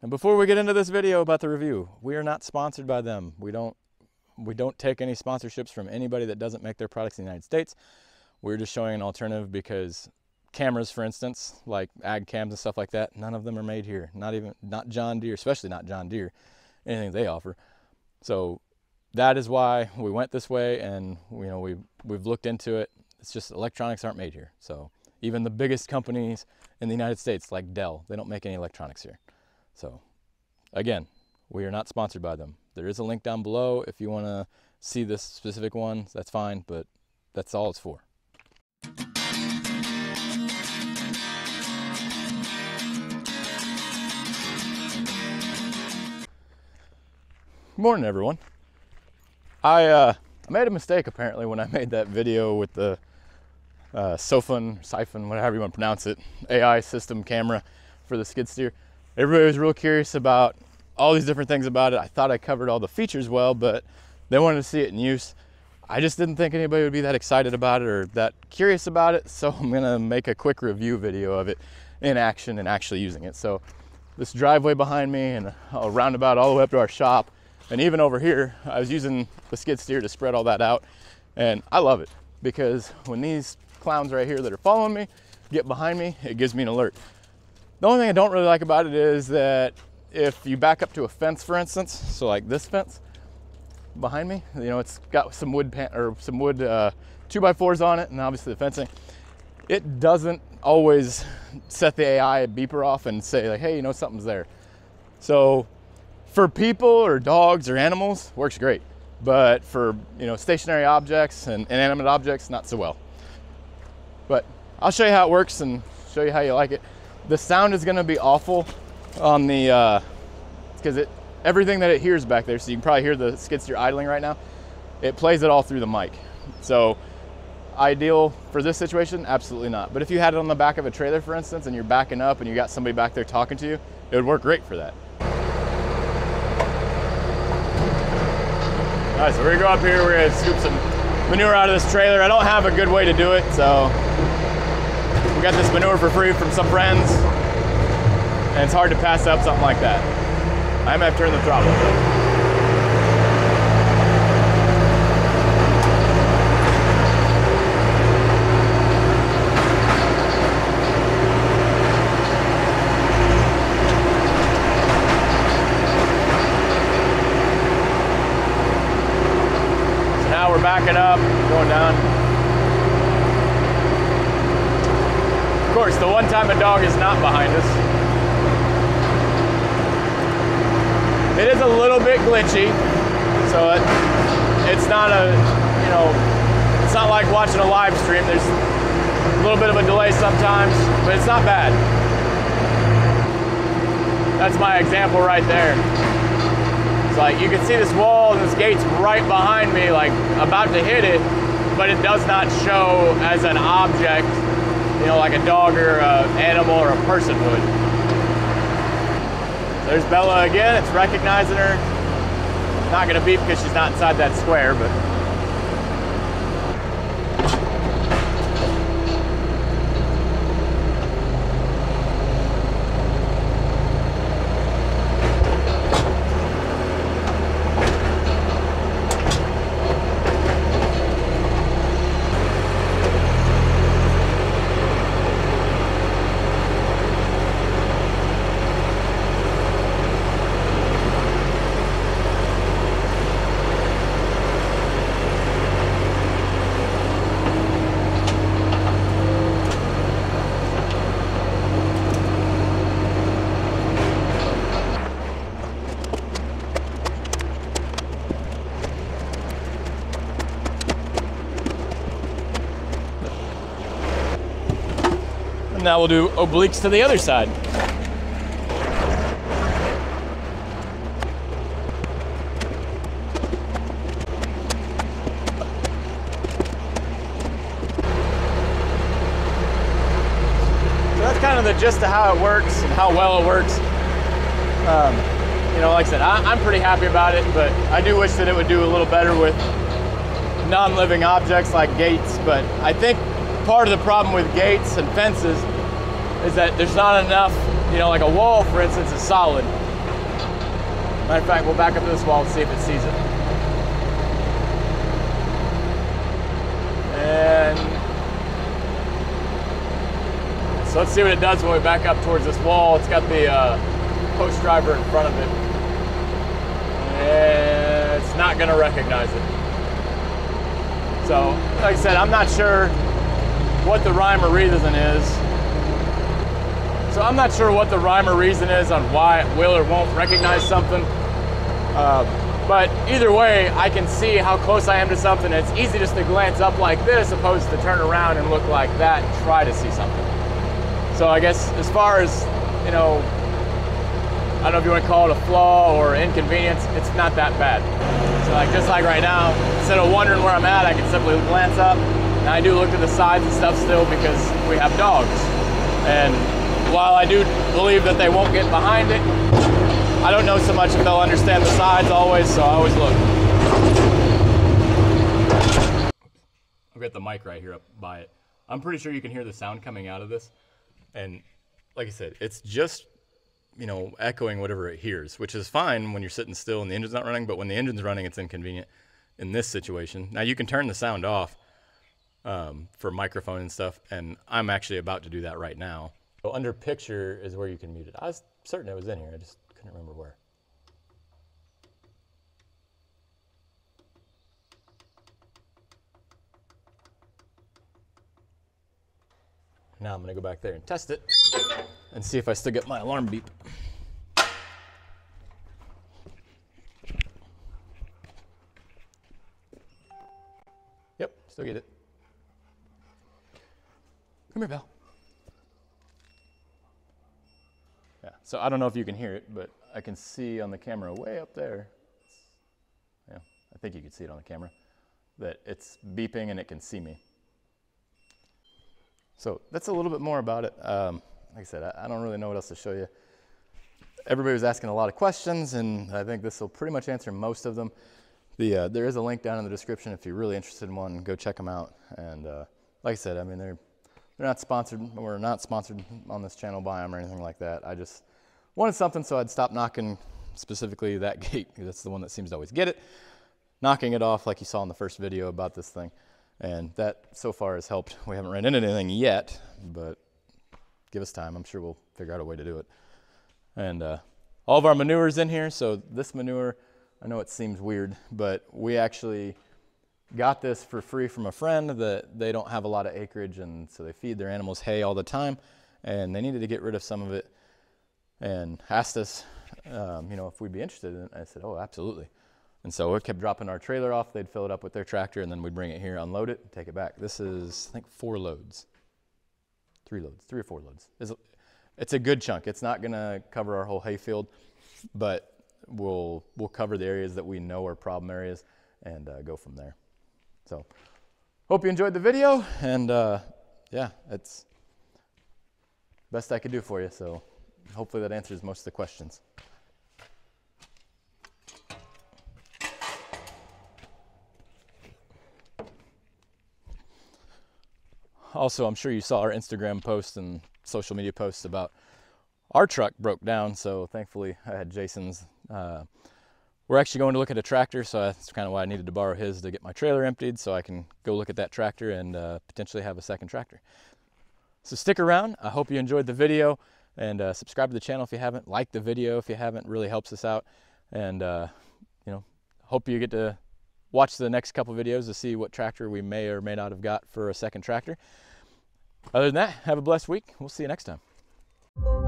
And before we get into this video about the review, we are not sponsored by them. We don't we don't take any sponsorships from anybody that doesn't make their products in the United States. We're just showing an alternative because cameras, for instance, like ag cams and stuff like that, none of them are made here. Not even not John Deere, especially not John Deere, anything they offer. So that is why we went this way and you know we've, we've looked into it. It's just electronics aren't made here. So even the biggest companies in the United States like Dell, they don't make any electronics here. So again, we are not sponsored by them. There is a link down below if you want to see this specific one, that's fine, but that's all it's for. Morning, everyone. I uh, I made a mistake apparently when I made that video with the uh, Siphon, whatever you want to pronounce it, AI system camera for the skid steer. Everybody was real curious about all these different things about it. I thought I covered all the features well, but they wanted to see it in use. I just didn't think anybody would be that excited about it or that curious about it, so I'm gonna make a quick review video of it in action and actually using it. So this driveway behind me and a roundabout all the way up to our shop, and even over here, I was using the skid steer to spread all that out, and I love it because when these clowns right here that are following me get behind me, it gives me an alert. The only thing I don't really like about it is that if you back up to a fence, for instance, so like this fence behind me, you know, it's got some wood pan or some wood uh, two by fours on it, and obviously the fencing. It doesn't always set the AI beeper off and say like, hey, you know, something's there. So for people or dogs or animals, works great. But for you know stationary objects and inanimate objects, not so well. But I'll show you how it works and show you how you like it. The sound is gonna be awful on the, because uh, it everything that it hears back there, so you can probably hear the skid steer idling right now, it plays it all through the mic. So ideal for this situation? Absolutely not. But if you had it on the back of a trailer, for instance, and you're backing up and you got somebody back there talking to you, it would work great for that. All right, so we're gonna go up here, we're gonna scoop some manure out of this trailer. I don't have a good way to do it, so we got this manure for free from some friends, and it's hard to pass up something like that. I might have to turn the throttle. So now we're backing up, going down. Course, the one time a dog is not behind us. It is a little bit glitchy, so it, it's not a, you know, it's not like watching a live stream. There's a little bit of a delay sometimes, but it's not bad. That's my example right there. It's like you can see this wall and this gate's right behind me, like about to hit it, but it does not show as an object you know, like a dog or an animal or a person would. There's Bella again. It's recognizing her. Not going to beep because she's not inside that square, but And now we'll do obliques to the other side. So that's kind of the gist of how it works and how well it works. Um, you know, like I said, I, am pretty happy about it, but I do wish that it would do a little better with non-living objects like gates. But I think part of the problem with gates and fences is that there's not enough, you know, like a wall, for instance, is solid. Matter of fact, we'll back up to this wall and see if it sees it. And so let's see what it does when we back up towards this wall. It's got the uh, post driver in front of it. And it's not gonna recognize it. So, like I said, I'm not sure what the rhyme or reason is. So I'm not sure what the rhyme or reason is on why it will or won't recognize something. Uh, but either way, I can see how close I am to something. It's easy just to glance up like this opposed to turn around and look like that and try to see something. So I guess as far as, you know, I don't know if you want to call it a flaw or inconvenience, it's not that bad. So like just like right now, instead of wondering where I'm at, I can simply glance up and I do look to the sides and stuff still because we have dogs. And while I do believe that they won't get behind it, I don't know so much if they'll understand the sides always, so I always look. I've got the mic right here up by it. I'm pretty sure you can hear the sound coming out of this. And like I said, it's just, you know, echoing whatever it hears, which is fine when you're sitting still and the engine's not running, but when the engine's running, it's inconvenient in this situation. Now you can turn the sound off um, for microphone and stuff, and I'm actually about to do that right now. So under picture is where you can mute it. I was certain it was in here, I just couldn't remember where. Now I'm gonna go back there and test it and see if I still get my alarm beep. Yep, still get it. Come here, Belle. Yeah, so I don't know if you can hear it, but I can see on the camera way up there. Yeah, I think you can see it on the camera that it's beeping and it can see me. So that's a little bit more about it. Um, like I said, I, I, don't really know what else to show you. Everybody was asking a lot of questions, and I think this will pretty much answer most of them. The, uh, there is a link down in the description if you're really interested in one. Go check them out. And uh, like I said, I mean they're they're not sponsored. We're not sponsored on this channel by them or anything like that. I just wanted something so I'd stop knocking specifically that gate. That's the one that seems to always get it. Knocking it off like you saw in the first video about this thing. And that so far has helped. We haven't ran into anything yet, but give us time. I'm sure we'll figure out a way to do it. And uh, all of our manure is in here. So this manure, I know it seems weird, but we actually got this for free from a friend that they don't have a lot of acreage and so they feed their animals hay all the time and they needed to get rid of some of it and asked us, um, you know, if we'd be interested in it. I said, oh, absolutely. And so we kept dropping our trailer off. They'd fill it up with their tractor, and then we'd bring it here, unload it, and take it back. This is, I think, four loads, three loads, three or four loads. It's a, it's a good chunk. It's not going to cover our whole hayfield, but we'll we'll cover the areas that we know are problem areas and uh, go from there. So, hope you enjoyed the video, and uh, yeah, it's best I could do for you. So, hopefully that answers most of the questions. also, I'm sure you saw our Instagram posts and social media posts about our truck broke down. So thankfully, I had Jason's. Uh, we're actually going to look at a tractor, so that's kind of why I needed to borrow his to get my trailer emptied, so I can go look at that tractor and uh, potentially have a second tractor. So stick around. I hope you enjoyed the video, and uh, subscribe to the channel if you haven't. Like the video if you haven't. Really helps us out, and uh, you know, hope you get to watch the next couple videos to see what tractor we may or may not have got for a second tractor. Other than that, have a blessed week. We'll see you next time.